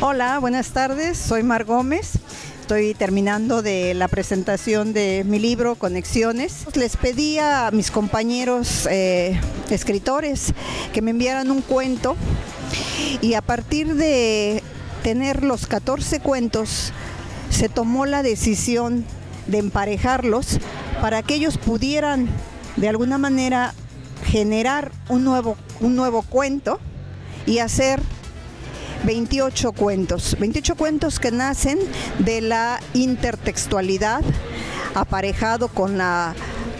Hola, buenas tardes, soy Mar Gómez. Estoy terminando de la presentación de mi libro Conexiones. Les pedí a mis compañeros eh, escritores que me enviaran un cuento y a partir de tener los 14 cuentos se tomó la decisión de emparejarlos para que ellos pudieran de alguna manera generar un nuevo, un nuevo cuento y hacer 28 cuentos, 28 cuentos que nacen de la intertextualidad aparejado con la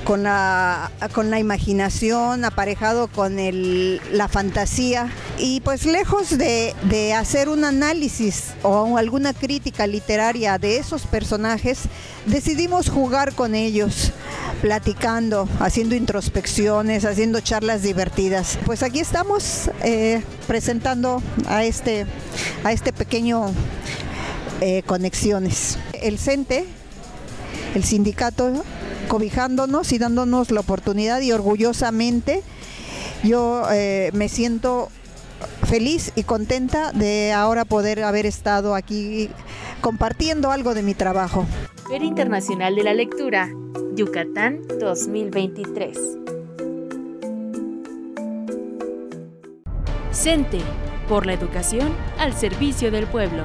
con la, con la imaginación, aparejado con el, la fantasía. Y pues lejos de, de hacer un análisis o alguna crítica literaria de esos personajes, decidimos jugar con ellos, platicando, haciendo introspecciones, haciendo charlas divertidas. Pues aquí estamos eh, presentando a este, a este pequeño eh, Conexiones. El CENTE, el sindicato cobijándonos y dándonos la oportunidad y orgullosamente yo eh, me siento feliz y contenta de ahora poder haber estado aquí compartiendo algo de mi trabajo. Feria Internacional de la Lectura, Yucatán 2023. CENTE, por la educación al servicio del pueblo.